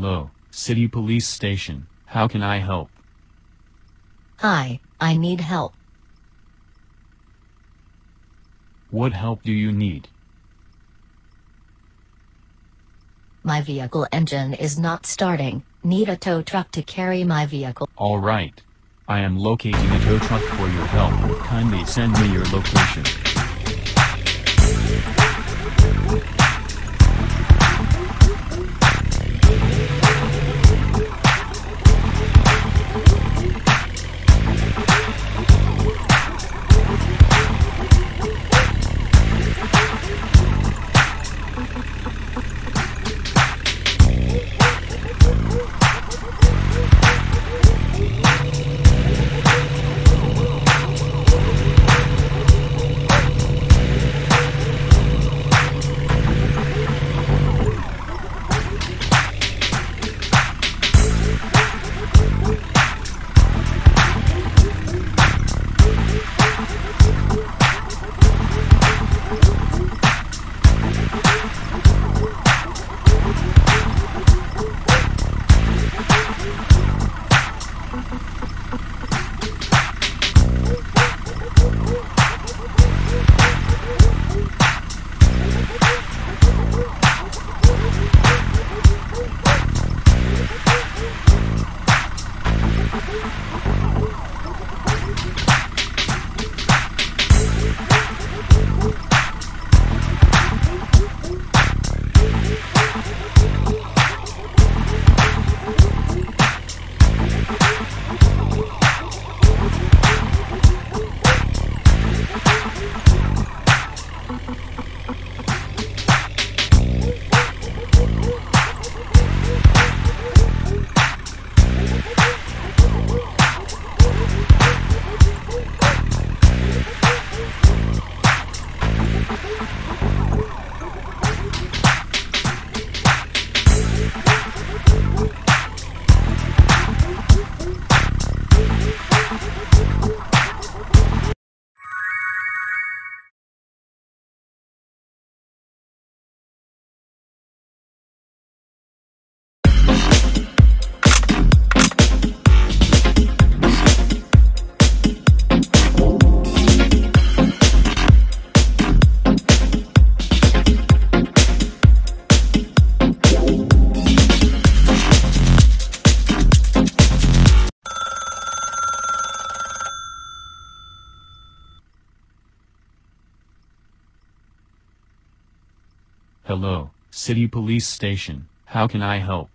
Hello, City Police Station. How can I help? Hi, I need help. What help do you need? My vehicle engine is not starting. Need a tow truck to carry my vehicle. All right. I am locating a tow truck for your help. Kindly send me your location. City Police Station. How can I help?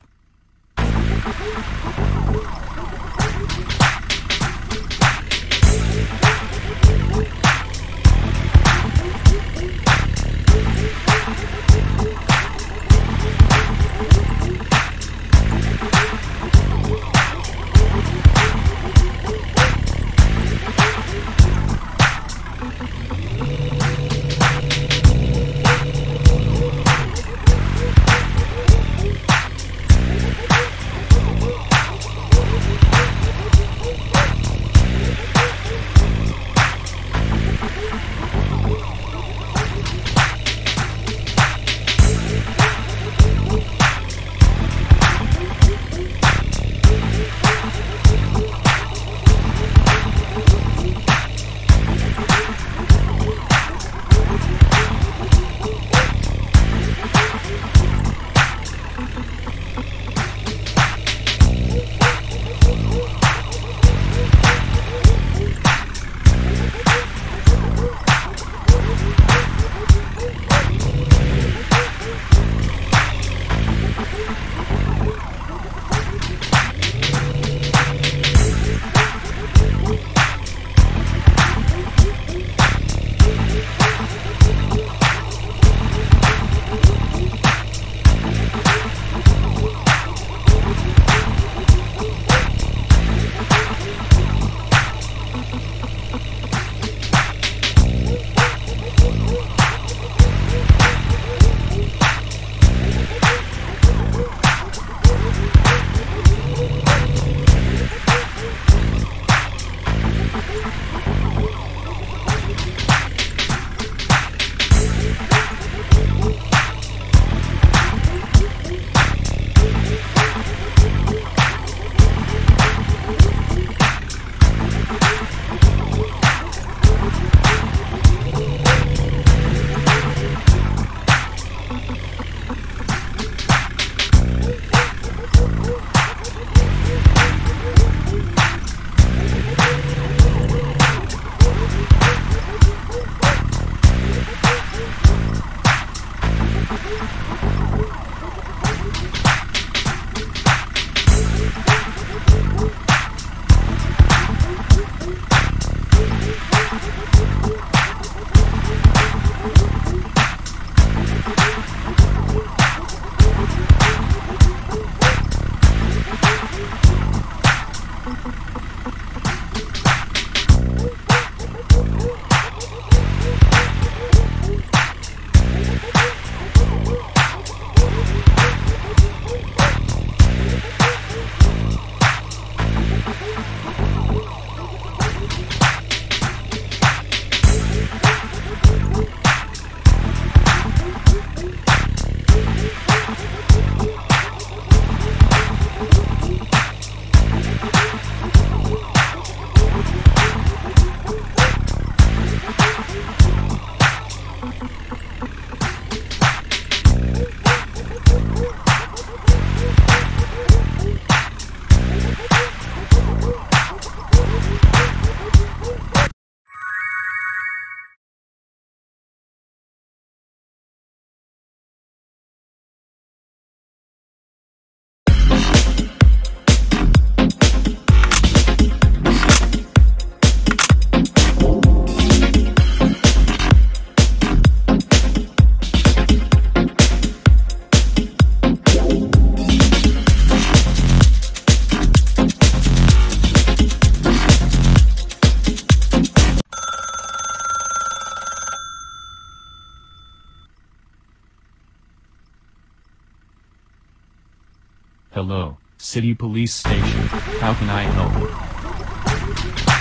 Hello, City Police Station. How can I help?